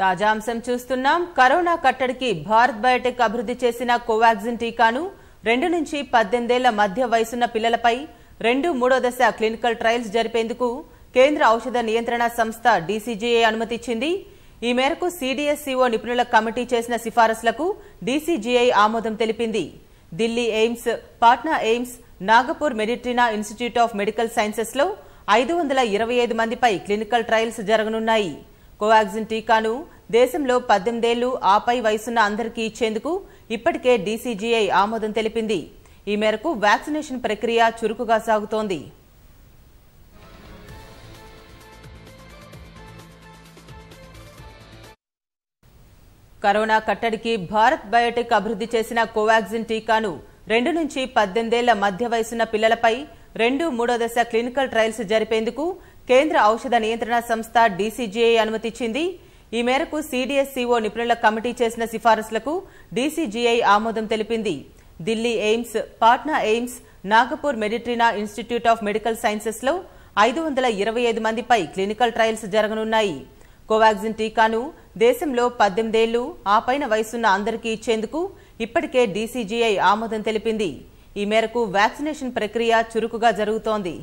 తాజా అంశం చూస్తున్నాం. కరోనా కట్టడికి భారత్ బయోటెక్ అభివృద్ధి చేసిన కోవాక్సిన్ టీకాను రెండు నుంచి పద్దెనిమిదేళ్ళ మధ్య వయసున్న పిల్లలపై రెండు మూడో దశ క్లినికల్ ట్రయల్స్ జరిపేందుకు కేంద్ర ఔషధ నియంత్రణ సంస్థ డీసీజీఏ అనుమతిచ్చింది. ఈ మేరకు సీడీఎస్సీఓ నిపుణుల కమిటీ చేసిన సిఫారసులకు డీసీజీఐ ఆమోదం తెలిపింది. Delhi AIIMS Patna AIIMS Nagpur Meditrina institute of medical సైన్సెస్లో ఐదు వందల ఇరవై ఐదు మందిపై క్లినికల్ ట్రయల్స్ జరగనున్నాయి. కోవాక్సిన్ టీకాను దేశంలో పద్దెనిమిదేళ్ళు ఆపై వయసున్న అందరికీ ఇచ్చేందుకు ఇప్పటికే డీసీజీఐ ఆమోదం తెలిపింది. ఈ మేరకు వ్యాక్సినేషన్ ప్రక్రియ చురుకుగా సాగుతోంది. కరోనా కట్టడికి భారత్ బయోటెక్ అభివృద్ధి చేసిన కోవాక్సిన్ టీకాను రెండు నుంచి పద్దెనిమిదేళ్ళ మధ్య వయసున్న పిల్లలపై రెండు మూడో దశ క్లినికల్ ట్రయల్స్ జరిపేందుకు కేంద్ర ఔషధ నియంత్రణ సంస్థ డీసీజీఐ అనుమతిచ్చింది. ఈ మేరకు సీడీఎస్సీఓ నిపుణుల కమిటీ చేసిన సిఫారసులకు డీసీజీఐ ఆమోదం తెలిపింది. Delhi AIIMS Patna AIIMS Nagpur Meditrina institute of medical సైన్సెస్లో ఐదు వందల ఇరవై ఐదు మందిపై క్లినికల్ ట్రయల్స్ జరగనున్నాయి. కోవాక్సిన్ టీకాను దేశంలో పద్దెనిమిదేళ్ళు ఆ పైన వయసున్న అందరికీ ఇచ్చేందుకు ఇప్పటికే డీసీజీఐ ఆమోదం తెలిపింది. ఈ మేరకు వ్యాక్సినేషన్ ప్రక్రియ చురుకుగా జరుగుతోంది.